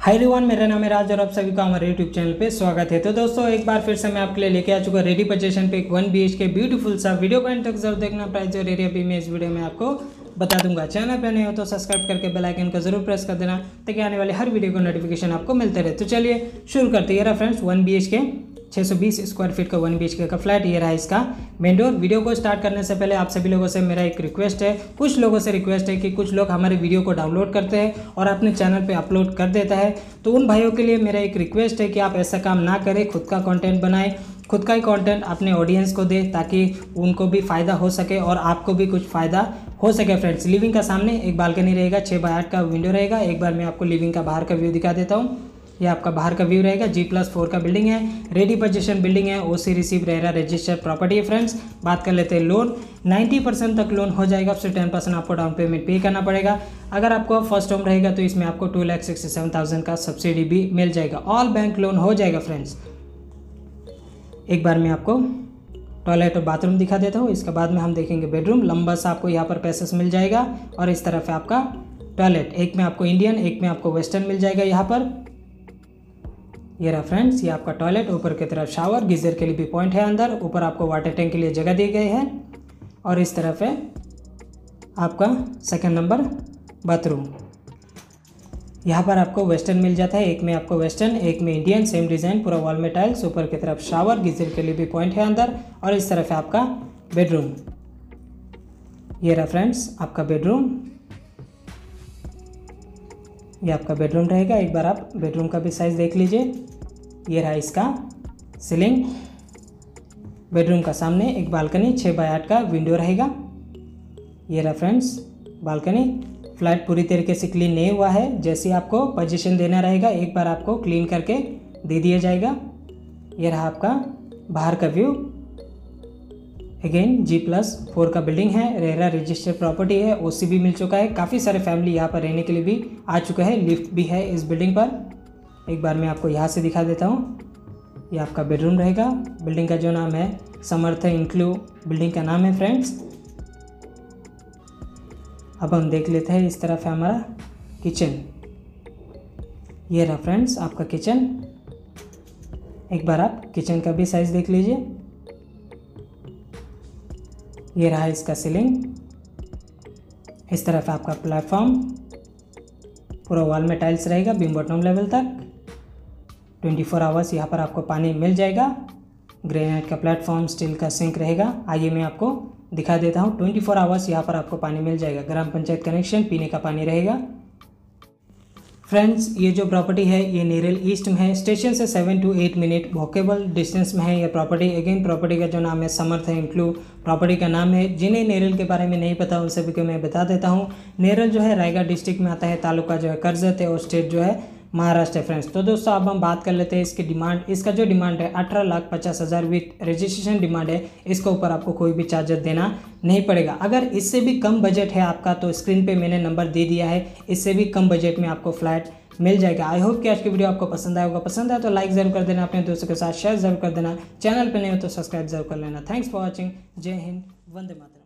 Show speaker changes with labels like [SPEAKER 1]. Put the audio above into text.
[SPEAKER 1] High रिवान मेरा नाम है राज और आप सभी का हमारे यूट्यूब चैनल पे स्वागत है। तो दोस्तों, एक बार फिर से मैं आपके लिए लेके आ चुका रेडी पोजेशन पे एक वन बीएच के ब्यूटीफुल सा वीडियो पॉइंट तक ज़रूर देखना। प्राइस और एरिया भी मैं इस वीडियो में आपको बता दूँगा। चैनल पे नहीं हो तो सब्सक्राइब करके बेलाइकन को ज़रूर प्रेस कर देना, ताकि आने वाले हर वीडियो को नोटिफिकेशन आपको मिलते रहे। तो चलिए, शुरू करते हैं। Friends one B K 620 square feet का वन बी का फ्लैट ये रहा इसका मेन डोर वीडियो को स्टार्ट करने से पहले आप सभी लोगों से मेरा एक रिक्वेस्ट है। कुछ लोगों से रिक्वेस्ट है कि कुछ लोग हमारे वीडियो को डाउनलोड करते हैं और अपने चैनल पे अपलोड कर देता है। तो उन भाइयों के लिए मेरा एक रिक्वेस्ट है कि आप ऐसा काम ना करें, खुद का कॉन्टेंट बनाएँ। खुद का ही कंटेंट अपने ऑडियंस को दे ताकि उनको भी फ़ायदा हो सके और आपको भी कुछ फ़ायदा हो सके फ्रेंड्स लिविंग का सामने एक बालकनी रहेगा छः बाय आठ का विंडो रहेगा। एक बार मैं आपको लिविंग का बाहर का व्यू दिखा देता हूँ। ये आपका बाहर का व्यू रहेगा जी प्लस फोर का बिल्डिंग है रेडी पोजिशन बिल्डिंग है ओ सी रिसीव रहेगा रजिस्टर प्रॉपर्टी है फ्रेंड्स बात कर लेते हैं लोन 90 परसेंट तक लोन हो जाएगा उससे 10 परसेंट आपको डाउन पेमेंट पे करना पड़ेगा। अगर आपको फ़र्स्ट होम रहेगा तो इसमें आपको two lakh sixty seven thousand का सब्सिडी भी मिल जाएगा। ऑल बैंक लोन हो जाएगा फ्रेंड्स एक बार मैं आपको टॉयलेट और बाथरूम दिखा देता हूँ। इसके बाद में हम देखेंगे बेडरूम लंबा सा आपको यहाँ पर पैसेस मिल जाएगा और इस तरफ़ है आपका टॉयलेट एक में आपको इंडियन एक में आपको वेस्टर्न मिल जाएगा यहाँ पर। ये रहा फ्रेंड्स ये आपका टॉयलेट ऊपर की तरफ़ शावर गीजर के लिए भी पॉइंट है अंदर, ऊपर आपको वाटर टैंक के लिए जगह दी गई है। और इस तरफ़ है आपका सेकंड नंबर बाथरूम यहाँ पर आपको वेस्टर्न मिल जाता है, एक में आपको वेस्टर्न एक में इंडियन सेम डिज़ाइन पूरा वॉल में टाइल्स ऊपर की तरफ़ शावर गीजर के लिए भी पॉइंट है अंदर। और इस तरफ़ है आपका बेडरूम ये रहा फ्रेंड्स आपका बेडरूम ये आपका बेडरूम रहेगा। एक बार आप बेडरूम का भी साइज़ देख लीजिए। ये रहा इसका सीलिंग बेडरूम का सामने एक बालकनी छः बाय आठ का विंडो रहेगा। ये रहा फ्रेंड्स बालकनी फ्लैट पूरी तरीके से क्लीन नहीं हुआ है। जैसे आपको पोजीशन देना रहेगा, एक बार आपको क्लीन करके दे दिया जाएगा। ये रहा आपका बाहर का view again G plus four का बिल्डिंग है रेरा रजिस्टर्ड प्रॉपर्टी है ओसी भी मिल चुका है, काफ़ी सारे फैमिली यहाँ पर रहने के लिए भी आ चुका है लिफ्ट भी है इस बिल्डिंग पर। एक बार मैं आपको यहाँ से दिखा देता हूँ, ये आपका बेडरूम रहेगा बिल्डिंग का जो नाम है, समर्थ इंक्लू बिल्डिंग का नाम है फ्रेंड्स अब हम देख लेते हैं इस तरफ़ है हमारा किचन ये रहा फ्रेंड्स आपका किचन एक बार आप किचन का भी साइज़ देख लीजिए। ये रहा इसका सीलिंग इस तरफ़ आपका प्लेटफॉर्म पूरा वॉल में टाइल्स रहेगा बीम बॉटम लेवल तक। 24 फोर आवर्स यहाँ पर आपको पानी मिल जाएगा। ग्रेनाइट का प्लेटफॉर्म स्टील का सिंक रहेगा। आइए मैं आपको दिखा देता हूँ। 24 फोर आवर्स यहाँ पर आपको पानी मिल जाएगा। ग्राम पंचायत कनेक्शन पीने का पानी रहेगा। फ्रेंड्स ये जो प्रॉपर्टी है, ये नेरल ईस्ट में है. स्टेशन से seven two eight minute walkable distance में है ये प्रॉपर्टी अगेन प्रॉपर्टी का जो नाम है समर्थ है इंक्लू प्रॉपर्टी का नाम है. जिन्हें नेरल के बारे में नहीं पता, उन सभी को मैं बता देता हूँ. नेरल जो है, रायगढ़ डिस्ट्रिक्ट में आता है. तालुका जो है, कर्जत है और स्टेट जो है महाराष्ट्र फ्रेंड्स तो दोस्तों, अब हम बात कर लेते हैं इसकी डिमांड इसका जो डिमांड है, अठारह लाख पचास हज़ार विथ रजिस्ट्रेशन डिमांड है, इसके ऊपर आपको कोई भी चार्जर देना नहीं पड़ेगा. अगर इससे भी कम बजट है आपका तो स्क्रीन पे मैंने नंबर दे दिया है. इससे भी कम बजट में आपको फ्लैट मिल जाएगा. आई होप कि आज की वीडियो आपको पसंद आएगा पसंद आया तो लाइक ज़रूर कर देना, अपने दोस्तों के साथ शेयर ज़रूर कर देना. चैनल पर नहीं हो तो सब्सक्राइब ज़रूर कर लेना. थैंक्स फॉर वॉचिंग जय हिंद. वंदे मातरम.